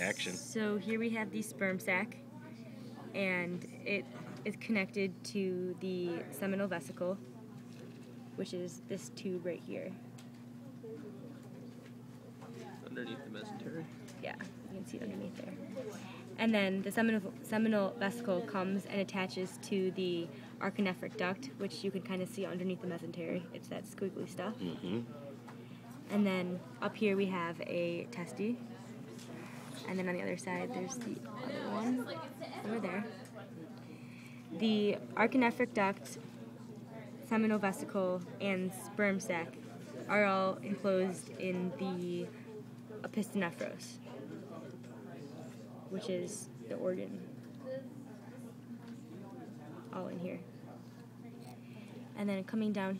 Action. So here we have the sperm sac, and it is connected to the seminal vesicle, which is this tube right here. Underneath the mesentery. Yeah, you can see it underneath there. And then the seminal, seminal vesicle comes and attaches to the archinephric duct, which you can kind of see underneath the mesentery. It's that squiggly stuff. Mm-hmm. And then up here we have a testy. And then on the other side, there's the other one over there. The archinephric duct, seminal vesicle, and sperm sac are all enclosed in the opisthonephros, which is the organ. All in here. And then coming down